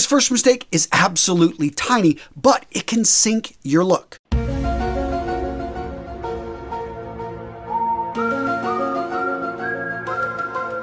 This first mistake is absolutely tiny, but it can sink your look.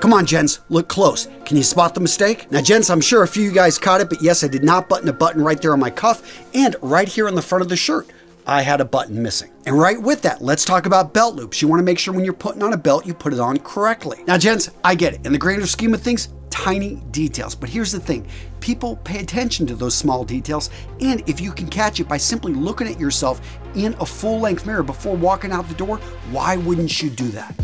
Come on, gents, look close. Can you spot the mistake? Now, gents, I'm sure a few of you guys caught it, but yes, I did not button a button right there on my cuff and right here on the front of the shirt. I had a button missing. And right with that, let's talk about belt loops. You want to make sure when you're putting on a belt, you put it on correctly. Now, gents, I get it. In the grander scheme of things, tiny details. But here's the thing people pay attention to those small details. And if you can catch it by simply looking at yourself in a full length mirror before walking out the door, why wouldn't you do that?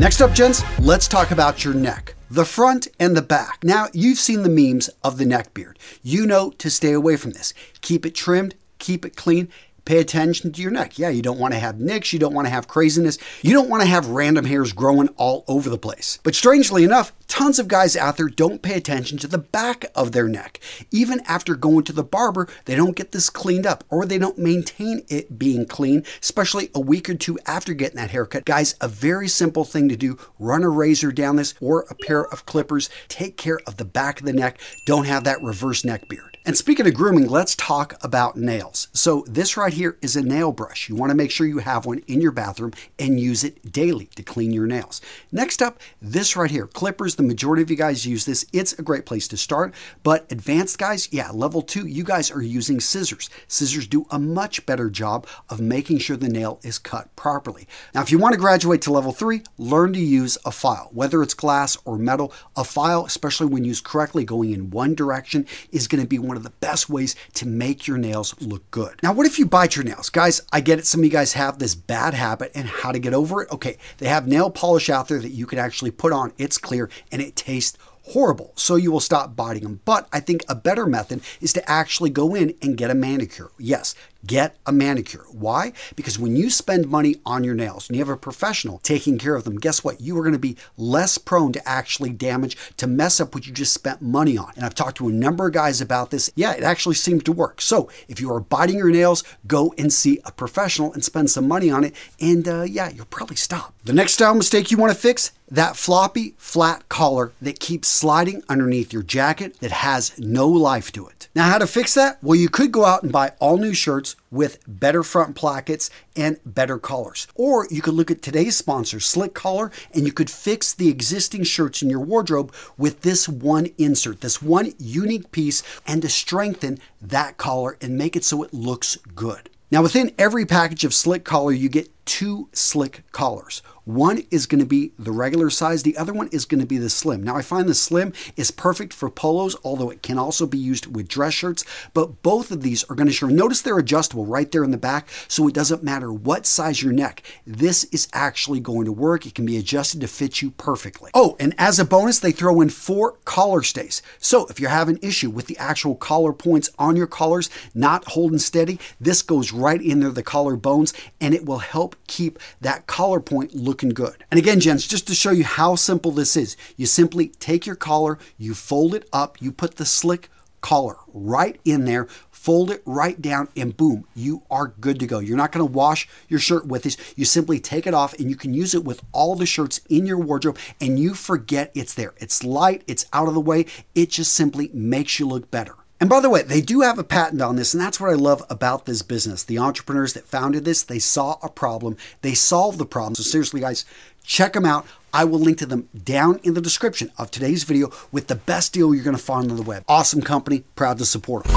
Next up, gents, let's talk about your neck. The front and the back. Now, you've seen the memes of the neck beard. You know to stay away from this. Keep it trimmed, keep it clean, pay attention to your neck. Yeah, you don't want to have nicks, you don't want to have craziness, you don't want to have random hairs growing all over the place. But strangely enough, tons of guys out there don't pay attention to the back of their neck. Even after going to the barber, they don't get this cleaned up or they don't maintain it being clean, especially a week or two after getting that haircut. Guys, a very simple thing to do, run a razor down this or a pair of clippers, take care of the back of the neck, don't have that reverse neck beard. And speaking of grooming, let's talk about nails. So this right here is a nail brush. You want to make sure you have one in your bathroom and use it daily to clean your nails. Next up, this right here, clippers. The majority of you guys use this. It's a great place to start, but advanced guys, yeah, level two, you guys are using scissors. Scissors do a much better job of making sure the nail is cut properly. Now, if you want to graduate to level three, learn to use a file, whether it's glass or metal. A file, especially when used correctly, going in one direction, is going to be one of the best ways to make your nails look good. Now, what if you bite your nails? Guys, I get it. Some of you guys have this bad habit and how to get over it. Okay, they have nail polish out there that you can actually put on. It's clear and it tastes horrible. So you will stop biting them. But I think a better method is to actually go in and get a manicure. Yes, get a manicure. Why? Because when you spend money on your nails and you have a professional taking care of them, guess what? You are going to be less prone to actually damage, to mess up what you just spent money on. And I've talked to a number of guys about this. Yeah, it actually seems to work. So if you are biting your nails, go and see a professional and spend some money on it. And uh, yeah, you'll probably stop. The next style mistake you want to fix that floppy, flat collar that keeps sliding underneath your jacket that has no life to it. Now, how to fix that? Well, you could go out and buy all new shirts with better front plackets and better collars. Or you could look at today's sponsor, Slick Collar, and you could fix the existing shirts in your wardrobe with this one insert, this one unique piece, and to strengthen that collar and make it so it looks good. Now, within every package of Slick Collar, you get two slick collars. One is going to be the regular size, the other one is going to be the slim. Now, I find the slim is perfect for polos, although it can also be used with dress shirts, but both of these are going to show. Notice they're adjustable right there in the back, so it doesn't matter what size your neck. This is actually going to work. It can be adjusted to fit you perfectly. Oh, and as a bonus, they throw in four collar stays. So if you're having issue with the actual collar points on your collars not holding steady, this goes right in there, the collar bones, and it will help keep that collar point looking good. And again, gents, just to show you how simple this is, you simply take your collar, you fold it up, you put the slick collar right in there, fold it right down, and boom, you are good to go. You're not going to wash your shirt with this. You simply take it off and you can use it with all the shirts in your wardrobe and you forget it's there. It's light, it's out of the way. It just simply makes you look better. And by the way, they do have a patent on this, and that's what I love about this business. The entrepreneurs that founded this, they saw a problem, they solved the problem. So seriously, guys, check them out. I will link to them down in the description of today's video with the best deal you're going to find on the web. Awesome company, proud to support them.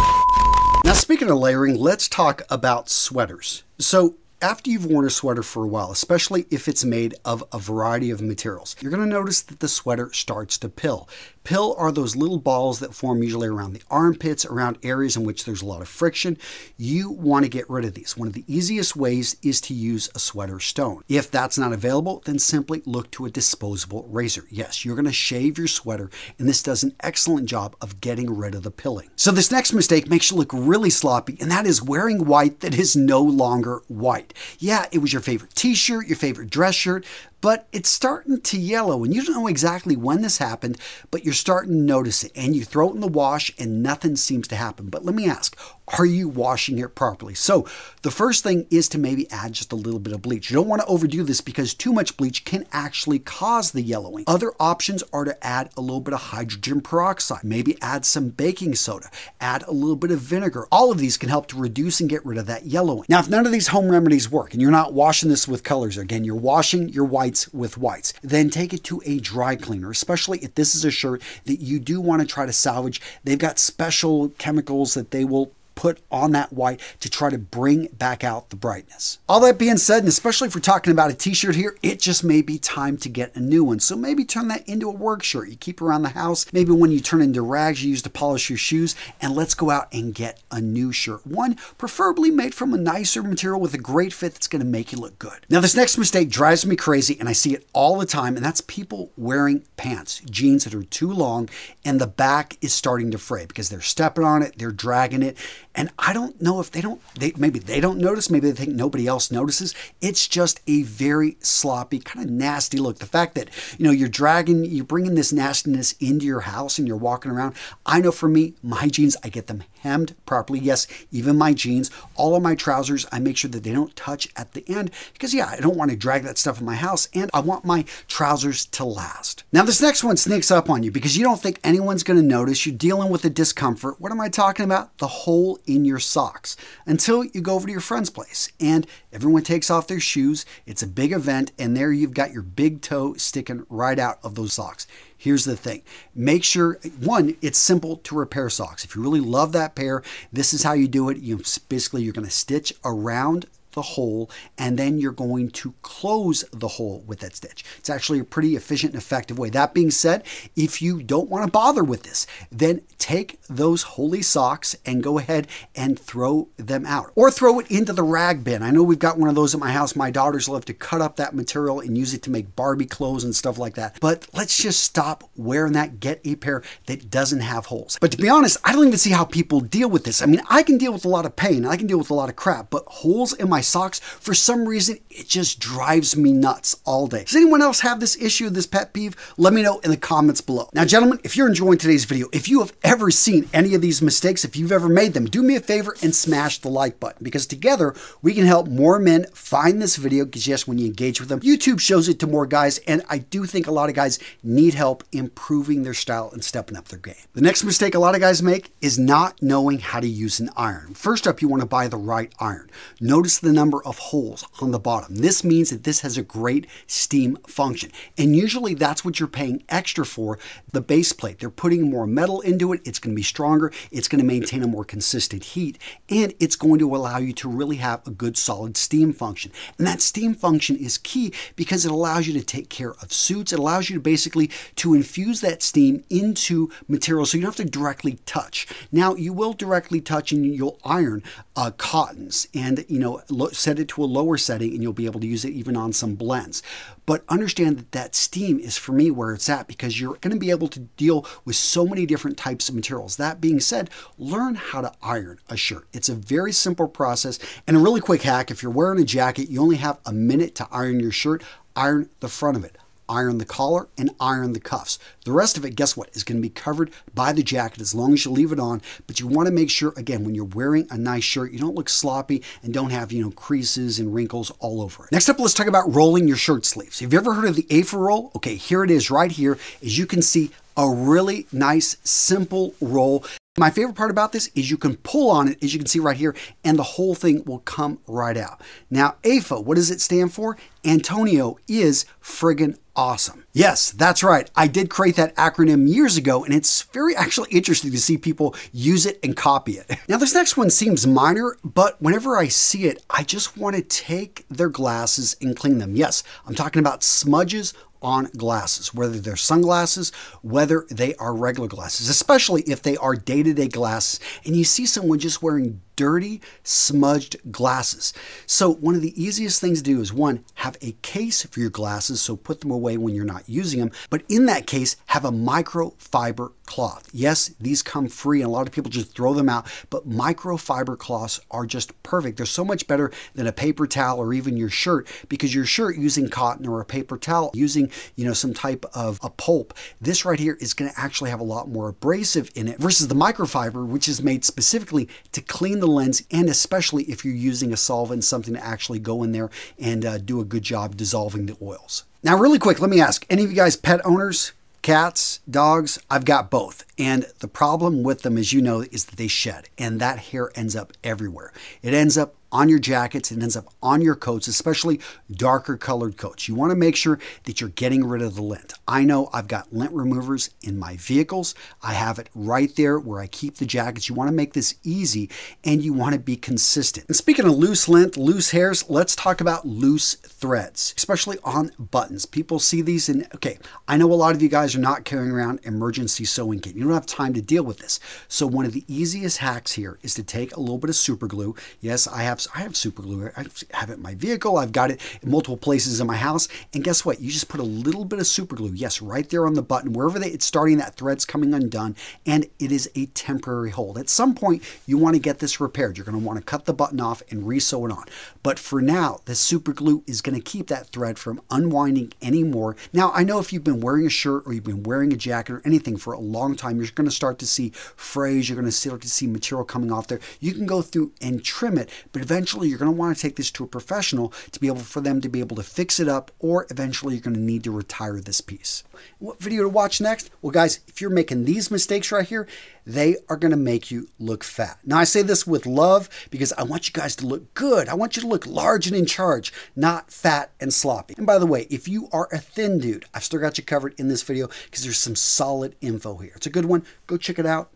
Now, speaking of layering, let's talk about sweaters. So after you've worn a sweater for a while, especially if it's made of a variety of materials, you're going to notice that the sweater starts to pill. Pill are those little balls that form usually around the armpits, around areas in which there's a lot of friction. You want to get rid of these. One of the easiest ways is to use a sweater stone. If that's not available, then simply look to a disposable razor. Yes, you're going to shave your sweater, and this does an excellent job of getting rid of the pilling. So this next mistake makes you look really sloppy, and that is wearing white that is no longer white. Yeah, it was your favorite t-shirt, your favorite dress shirt, but it's starting to yellow and you don't know exactly when this happened, but you're starting to notice it and you throw it in the wash and nothing seems to happen. But let me ask, are you washing it properly? So the first thing is to maybe add just a little bit of bleach. You don't want to overdo this because too much bleach can actually cause the yellowing. Other options are to add a little bit of hydrogen peroxide, maybe add some baking soda, add a little bit of vinegar. All of these can help to reduce and get rid of that yellowing. Now, if none of these home remedies work and you're not washing this with colors, again, you're washing your whites with whites, then take it to a dry cleaner, especially if this is a shirt that you do want to try to salvage. They've got special chemicals that they will put on that white to try to bring back out the brightness. All that being said, and especially if we're talking about a t-shirt here, it just may be time to get a new one. So maybe turn that into a work shirt. You keep around the house. Maybe when you turn into rags, you use to polish your shoes. And let's go out and get a new shirt. One preferably made from a nicer material with a great fit that's going to make you look good. Now, this next mistake drives me crazy, and I see it all the time, and that's people wearing pants, jeans that are too long, and the back is starting to fray because they're stepping on it, they're dragging it, and I don't know if they don't, they, maybe they don't notice, maybe they think nobody else notices. It's just a very sloppy, kind of nasty look. The fact that, you know, you're dragging, you're bringing this nastiness into your house and you're walking around. I know for me, my jeans, I get them hemmed properly. Yes, even my jeans, all of my trousers, I make sure that they don't touch at the end because, yeah, I don't want to drag that stuff in my house and I want my trousers to last. Now, this next one sneaks up on you because you don't think anyone's going to notice. You're dealing with the discomfort. What am I talking about? The hole in your socks until you go over to your friend's place and everyone takes off their shoes. It's a big event, and there you've got your big toe sticking right out of those socks. Here's the thing make sure, one, it's simple to repair socks. If you really love that pair, this is how you do it. You basically you're going to stitch around the hole and then you're going to close the hole with that stitch. It's actually a pretty efficient and effective way. That being said, if you don't want to bother with this, then take those holy socks and go ahead and throw them out or throw it into the rag bin. I know we've got one of those at my house. My daughters love to cut up that material and use it to make Barbie clothes and stuff like that. But let's just stop wearing that. Get a pair that doesn't have holes. But to be honest, I don't even see how people deal with this. I mean, I can deal with a lot of pain. I can deal with a lot of crap, but holes in my my socks, for some reason, it just drives me nuts all day. Does anyone else have this issue, this pet peeve? Let me know in the comments below. Now, gentlemen, if you're enjoying today's video, if you have ever seen any of these mistakes, if you've ever made them, do me a favor and smash the like button because together we can help more men find this video because yes, when you engage with them, YouTube shows it to more guys and I do think a lot of guys need help improving their style and stepping up their game. The next mistake a lot of guys make is not knowing how to use an iron. First up, you want to buy the right iron. Notice the the number of holes on the bottom. This means that this has a great steam function. And usually that's what you're paying extra for, the base plate. They're putting more metal into it. It's going to be stronger. It's going to maintain a more consistent heat. And it's going to allow you to really have a good solid steam function. And that steam function is key because it allows you to take care of suits. It allows you to basically to infuse that steam into material so you don't have to directly touch. Now you will directly touch and you'll iron uh, cottons and you know set it to a lower setting and you'll be able to use it even on some blends. But understand that that steam is for me where it's at because you're going to be able to deal with so many different types of materials. That being said, learn how to iron a shirt. It's a very simple process and a really quick hack. If you're wearing a jacket, you only have a minute to iron your shirt, iron the front of it iron the collar, and iron the cuffs. The rest of it, guess what, is going to be covered by the jacket as long as you leave it on. But you want to make sure, again, when you're wearing a nice shirt, you don't look sloppy and don't have, you know, creases and wrinkles all over it. Next up, let's talk about rolling your shirt sleeves. Have you ever heard of the AFA roll? Okay, here it is right here. As you can see, a really nice, simple roll my favorite part about this is you can pull on it, as you can see right here, and the whole thing will come right out. Now, AFA, what does it stand for? Antonio is friggin' awesome. Yes, that's right. I did create that acronym years ago, and it's very actually interesting to see people use it and copy it. Now, this next one seems minor, but whenever I see it, I just want to take their glasses and clean them. Yes, I'm talking about smudges on glasses, whether they're sunglasses, whether they are regular glasses, especially if they are day to day glasses, and you see someone just wearing dirty, smudged glasses. So one of the easiest things to do is one, have a case for your glasses, so put them away when you're not using them. But in that case, have a microfiber cloth. Yes, these come free, and a lot of people just throw them out, but microfiber cloths are just perfect. They're so much better than a paper towel or even your shirt because your shirt using cotton or a paper towel using, you know, some type of a pulp. This right here is going to actually have a lot more abrasive in it versus the microfiber, which is made specifically to clean the lens and especially if you're using a solvent, something to actually go in there and uh, do a good job dissolving the oils. Now, really quick, let me ask any of you guys pet owners? Cats, dogs, I've got both. And the problem with them, as you know, is that they shed and that hair ends up everywhere. It ends up on your jackets, it ends up on your coats, especially darker colored coats. You want to make sure that you're getting rid of the lint. I know I've got lint removers in my vehicles. I have it right there where I keep the jackets. You want to make this easy and you want to be consistent. And speaking of loose lint, loose hairs, let's talk about loose threads, especially on buttons. People see these and okay, I know a lot of you guys are not carrying around emergency sewing kit. You don't have time to deal with this. So one of the easiest hacks here is to take a little bit of super glue. Yes, I have I have super glue. I have it in my vehicle. I've got it in multiple places in my house. And guess what? You just put a little bit of super glue. Yes, right there on the button, wherever they, it's starting, that thread's coming undone, and it is a temporary hold. At some point, you want to get this repaired. You're going to want to cut the button off and re-sew it on. But for now, the super glue is going to keep that thread from unwinding anymore. Now, I know if you've been wearing a shirt or you've been wearing a jacket or anything for a long time, you're going to start to see frays. You're going to start to see material coming off there. You can go through and trim it, but eventually you're going to want to take this to a professional to be able for them to be able to fix it up or eventually you're going to need to retire this piece. What video to watch next? Well guys, if you're making these mistakes right here, they are going to make you look fat. Now I say this with love because I want you guys to look good. I want you to look large and in charge, not fat and sloppy. And by the way, if you are a thin dude, I've still got you covered in this video because there's some solid info here. It's a good one. Go check it out.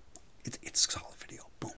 It's, it's solid.